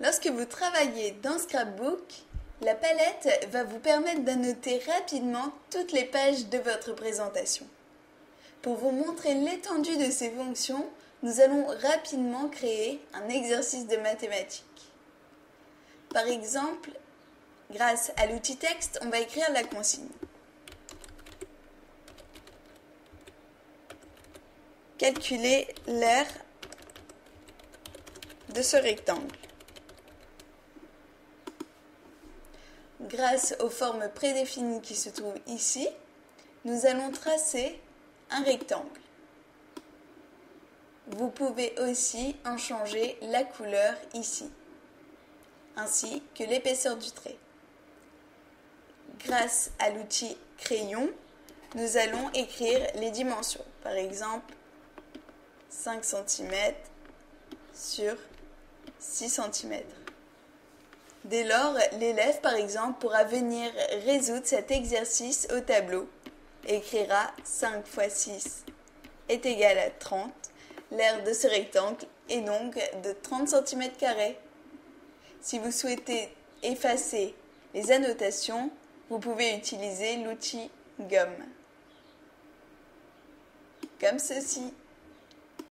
Lorsque vous travaillez dans Scrapbook, la palette va vous permettre d'annoter rapidement toutes les pages de votre présentation. Pour vous montrer l'étendue de ces fonctions, nous allons rapidement créer un exercice de mathématiques. Par exemple, grâce à l'outil texte, on va écrire la consigne. Calculer l'aire de ce rectangle. Grâce aux formes prédéfinies qui se trouvent ici, nous allons tracer un rectangle. Vous pouvez aussi en changer la couleur ici, ainsi que l'épaisseur du trait. Grâce à l'outil crayon, nous allons écrire les dimensions. Par exemple, 5 cm sur 6 cm. Dès lors, l'élève, par exemple, pourra venir résoudre cet exercice au tableau écrira 5 x 6 est égal à 30. L'aire de ce rectangle est donc de 30 cm. Si vous souhaitez effacer les annotations, vous pouvez utiliser l'outil gomme. Comme ceci.